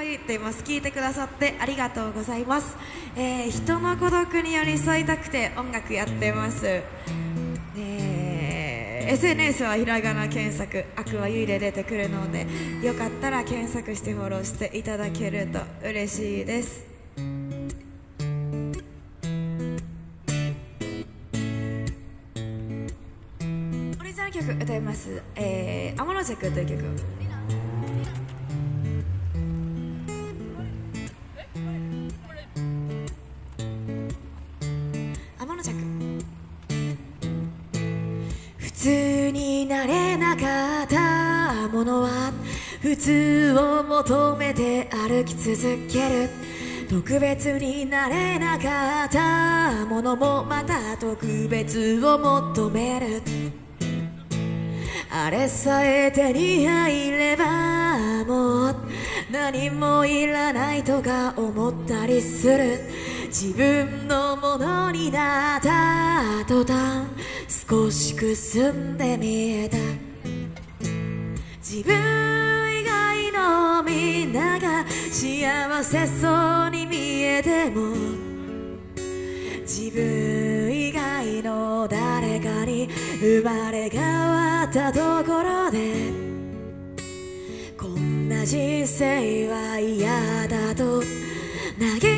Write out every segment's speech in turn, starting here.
は言っています聞いてくださってありがとうございます、えー人の孤独に寄り添いたくて音楽やってます、えー SNS はひらがな検索「アクアユイ」で出てくるのでよかったら検索してフォローしていただけると嬉しいです。オリジナル曲歌います「えー、天の尺」という曲。通になれなかったものは普通を求めて歩き続ける。特別になれなかったものもまた特別を求める。あれさえ手に入ればもう何もいらないとか思ったりする。自分のものになった途端少しくすんで見えた。自分以外のみんなが幸せそうに見えても。自分以外の誰かに生まれ変わったところで。こんな人生は嫌だと嘆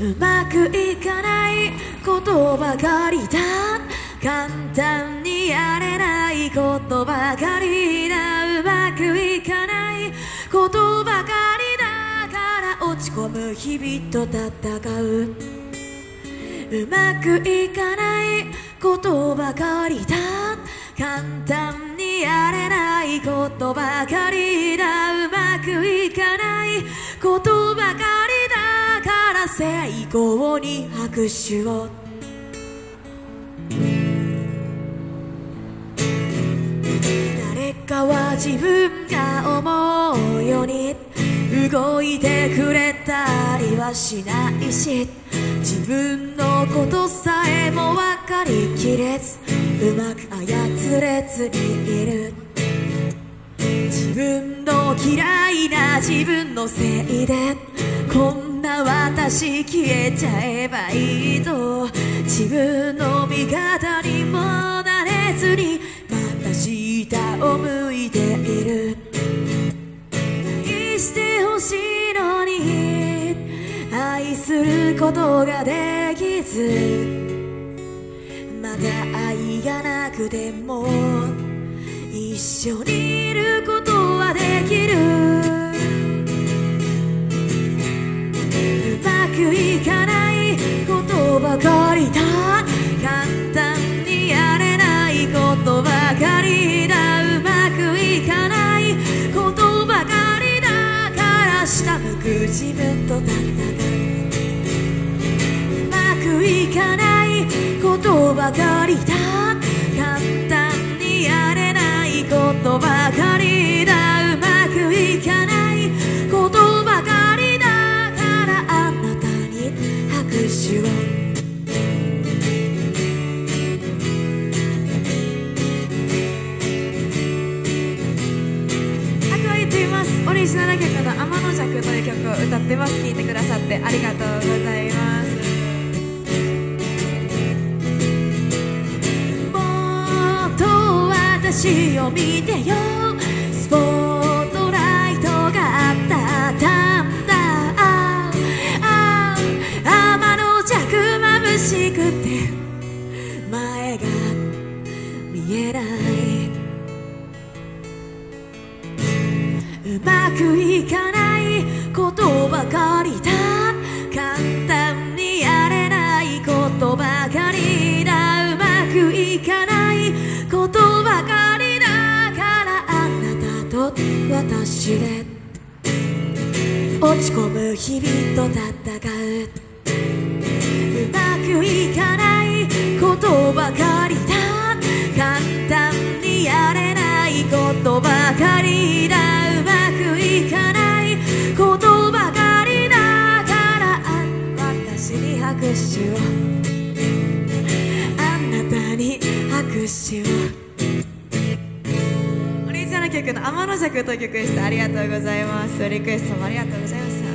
うまくいかないことばかりだ。簡単にやれないことばかりだ。うまくいかないことばかりだ。から落ち込む日々と戦ううまくいかないことばかりだ簡単にやれないことばかりだ。うまくいかないことばかりだ。成功に拍手を。誰かは自分が思うように動いてくれたりはしないし自分のことさえも分かりきれずうまく操れずにいる。自分の嫌いな自分のせいでこんな私消えちゃえばいいと自分の味方にもなれずにまた下を向いている。愛してほしいのに愛することができず。まだ愛がなくても一緒にいることはできる。から下向く自分と戦ううまくいかないことばかりだ。簡単にやれないことばかりだ。うまくいかないことばかりだからあなたに拍手を。あくは言っています。オリジナル曲の「」という曲を歌ってます。聴いてくださってありがとうございます。もっと私を見てよ。スポーツ私で。落ち込む日々と戦う。うまくいかないことばかりだ簡単にやれないことばかりだうまくいかない。ことばかりだから私に拍手を。あなたに拍手を。曲の天の尺という曲でしたありがとうございます。リクエストもありがとうございました